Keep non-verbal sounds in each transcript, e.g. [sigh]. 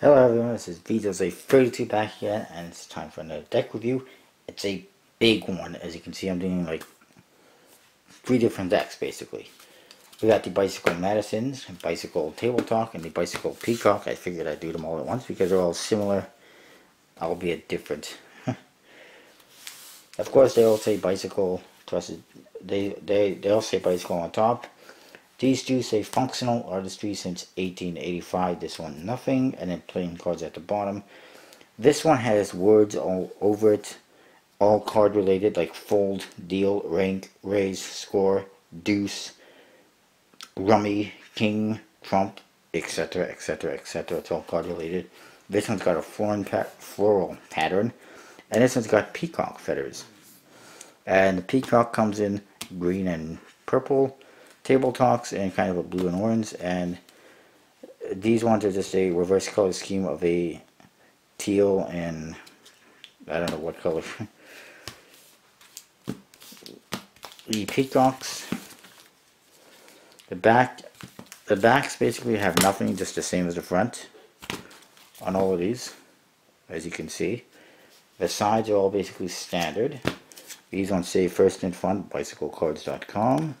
Hello everyone, this is VJose 32 back here, and it's time for another deck review. It's a big one, as you can see I'm doing like three different decks basically. We got the Bicycle Madisons, Bicycle Table Talk, and the Bicycle Peacock. I figured I'd do them all at once because they're all similar, albeit different. [laughs] of course they all say Bicycle, trusted, they, they, they all say Bicycle on top. These two say functional artistry since 1885. This one nothing, and then playing cards at the bottom. This one has words all over it, all card related, like fold, deal, rank, raise, score, deuce, rummy, king, trump, etc., etc., etc. It's all card related. This one's got a floral, floral pattern, and this one's got peacock feathers. And the peacock comes in green and purple Table Talks and kind of a blue and orange and these ones are just a reverse color scheme of a teal and I don't know what color. [laughs] The peacocks the back the backs basically have nothing just the same as the front on all of these as you can see. The sides are all basically standard. These ones say first in front bicyclecards.com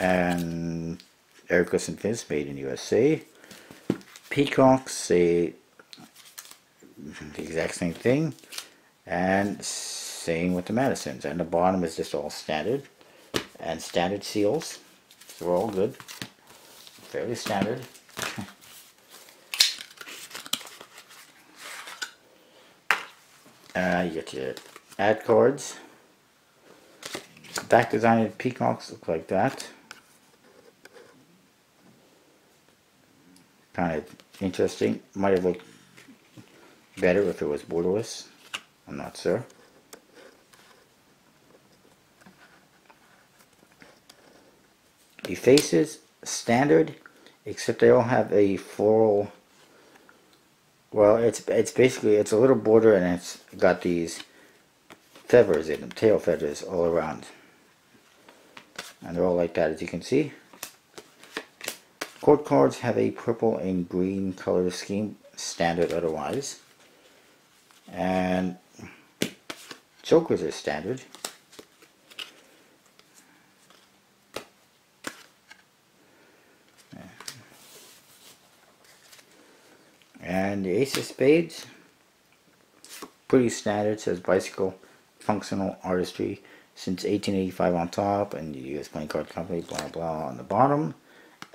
and Air-Cushion Finish made in USA. Peacocks say the exact same thing. And same with the Madisons. And the bottom is just all standard. And standard seals. So they're all good. Fairly standard. [laughs] Uh, you get your ad cards. Back design of peacocks look like that kind of interesting. Might have looked better if it was borderless. I'm not sure. The faces, standard, except they all have a floral, well, it's it's basically, it's a little border and it's got these feathers in them, tail feathers all around. And they're all like that, as you can see. Court cards have a purple and green color scheme, standard otherwise. And Jokers are standard. And the Ace of Spades, pretty standard, says Bicycle Functional Artistry since 1885 on top, and the U.S. Playing Card Company, blah blah on the bottom.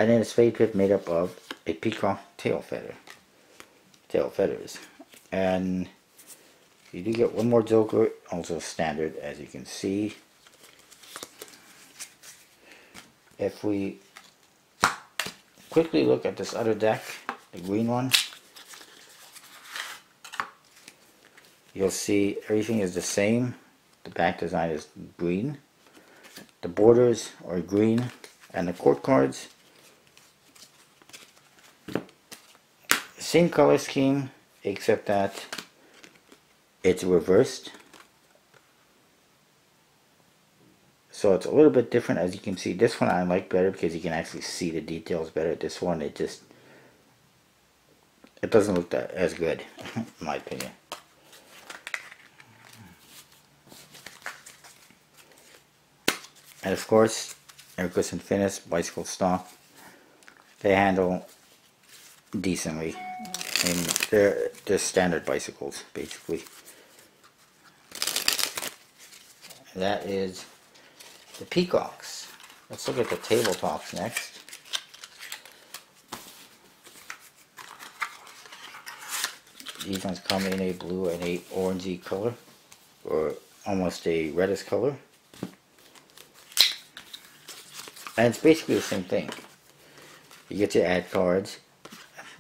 And then it's fade pip made up of a peacock tail feather. Tail feathers. And you do get one more joker, also standard as you can see. If we quickly look at this other deck, the green one, you'll see everything is the same. The back design is green. The borders are green and the court cards Same color scheme, except that it's reversed. So it's a little bit different as you can see. This one I like better because you can actually see the details better. This one it just it doesn't look that as good [laughs] in my opinion. And of course, Air-Cushion Finish bicycle stock. They handle decently. Mm. And they're, they're standard bicycles, basically. that is the Peacocks. Let's look at the Table Talks next. These ones come in a blue and a orangey color, or almost a reddish color. And it's basically the same thing. You get to add cards,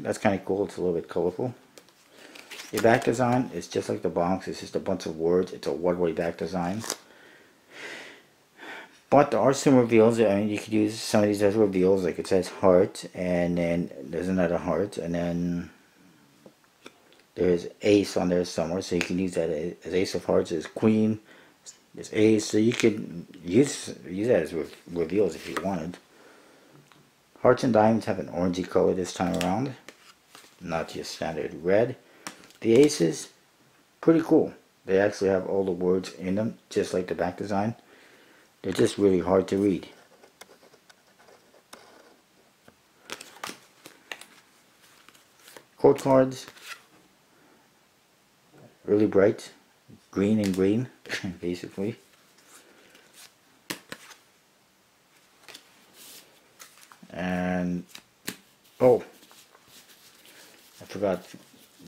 that's kind of cool. It's a little bit colorful. The back design is just like the box. It's just a bunch of words. It's a one-way back design. But there are some reveals. I mean, you could use some of these as reveals. Like it says heart, and then there's another heart, and then there's ace on there somewhere. So you can use that as ace of hearts, as queen, as ace. So you could use use that as re reveals if you wanted. Hearts and diamonds have an orangey color this time around. Not your standard red. The aces, pretty cool. They actually have all the words in them, just like the back design. They're just really hard to read. Court cards, really bright, green and green, [laughs] basically. And, oh,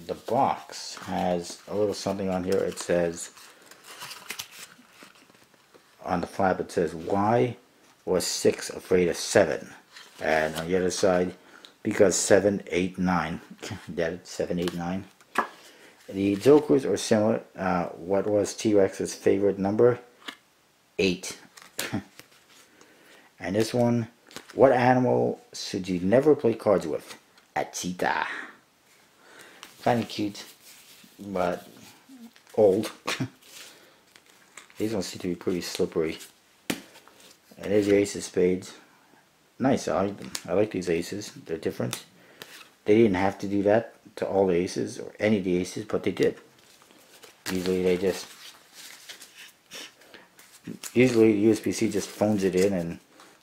the box has a little something on here. It says, on the flap it says, why was 6 afraid of 7? And on the other side, because 7, 8, 9. [laughs] that 7, 8, 9. The Jokers are similar. Uh, what was T-Rex's favorite number? 8. [laughs] and this one, what animal should you never play cards with? A cheetah. Kind of cute, but old. [laughs] These ones seem to be pretty slippery. And there's your ace of spades. Nice, I like them. I like these aces. They're different. They didn't have to do that to all the aces or any of the aces, but they did. Usually they just usually USPC just phones it in and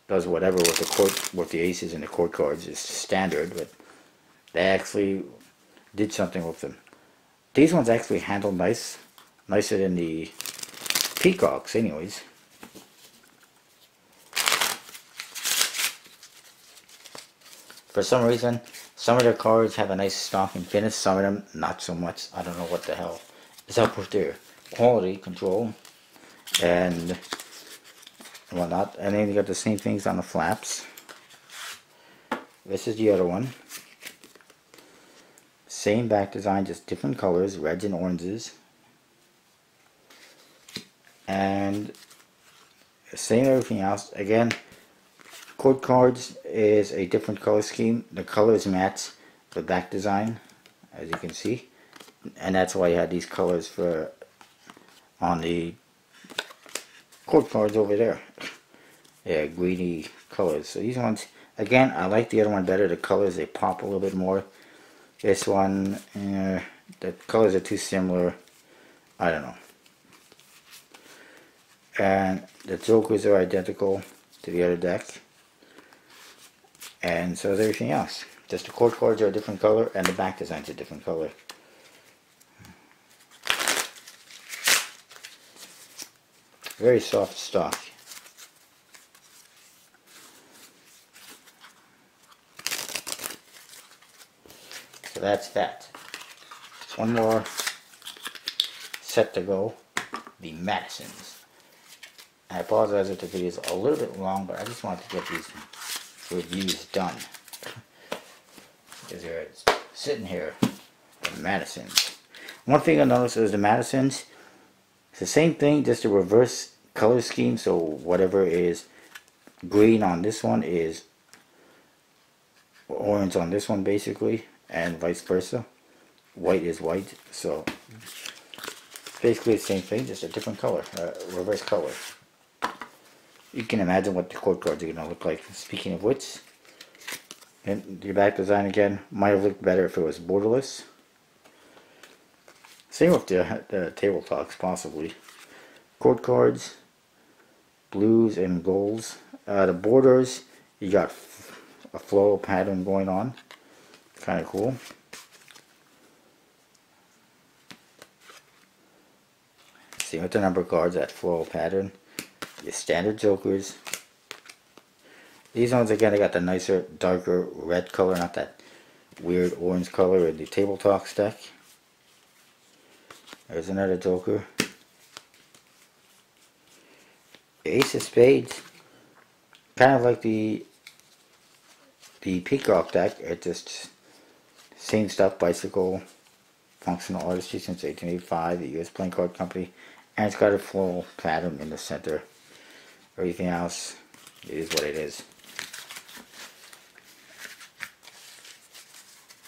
does whatever with the court with the aces and the court cards is standard, but they actually did something with them. These ones actually handle nice, nicer than the peacocks, anyways. For some reason, some of their cards have a nice stock and finish, some of them not so much. I don't know what the hell is up with their quality control and whatnot. And then you got the same things on the flaps. This is the other one. Same back design, just different colors, reds and oranges. And same everything else. Again, Court cards is a different color scheme. The colors match the back design, as you can see. And that's why I had these colors for on the court cards over there. Yeah, greeny colors. So these ones, again, I like the other one better. The colors, they pop a little bit more. This one, uh, the colors are too similar. I don't know. And the jokers are identical to the other deck and so is everything else just the court cards are a different color and the back design's a different color very soft stock so that's that one more set to go the Madisons I apologize if the video is a little bit long but I just wanted to get these reviews done. Because they're sitting here, the Madisons. One thing I noticed is the Madisons, it's the same thing, just a reverse color scheme. So whatever is green on this one is orange on this one basically, and vice versa. White is white, so basically the same thing, just a different color, uh, reverse color you can imagine what the court cards are going to look like. Speaking of which, and the back design again might have looked better if it was borderless. Same with the, the table talks possibly. Court cards, blues and golds. Uh, the borders, you got a floral pattern going on. Kind of cool. Same with the number cards, that floral pattern your standard jokers. These ones again, they got the nicer, darker red color, not that weird orange color in the table talk deck. There's another joker. Ace of Spades, kind of like the the Peacock deck. It just same stuff, bicycle, functional artistry since 1885, the U.S. Playing Card Company, and it's got a floral pattern in the center. Everything else is what it is.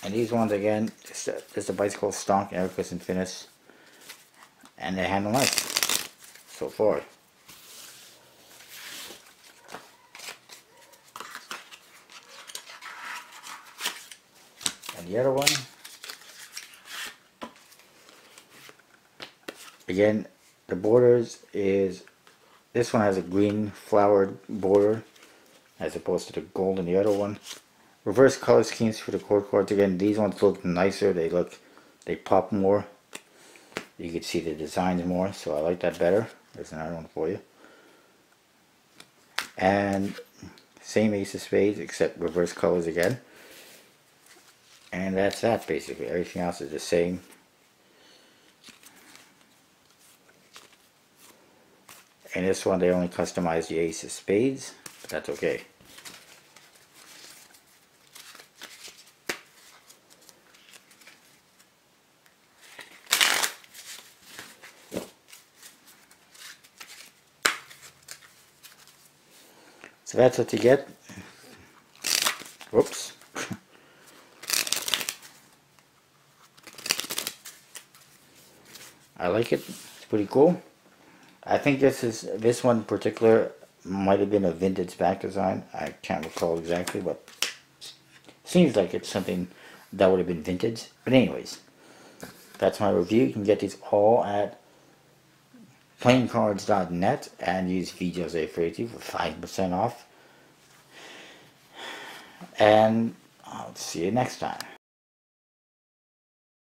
And these ones again, just a, just a bicycle stock, Air-Cushion Finish. And they handle nice so far. the other one. Again the borders is this one has a green flowered border as opposed to the gold in the other one. Reverse color schemes for the court cards. Again these ones look nicer. They look they pop more. You can see the designs more so I like that better. There's another one for you. And same ace of spades except reverse colors again and that's that basically. Everything else is the same. And this one they only customize the ace of spades but that's okay. So that's what you get. Whoops. I like it. It's pretty cool. I think this is this one in particular might have been a vintage back design. I can't recall exactly, but seems like it's something that would have been vintage. But anyways, that's my review. You can get these all at playingcardz.net and use VJose30 for 5% off. And I'll see you next time.